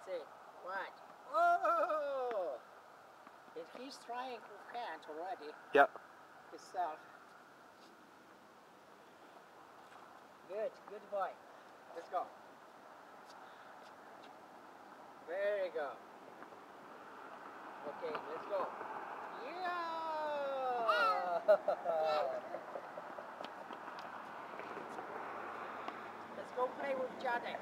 Let's see. What? Oh! And he's trying to plant already Yep. himself. Good, good boy. Let's go. There you go. Okay, let's go. Yeah! let's go play with Dziadek.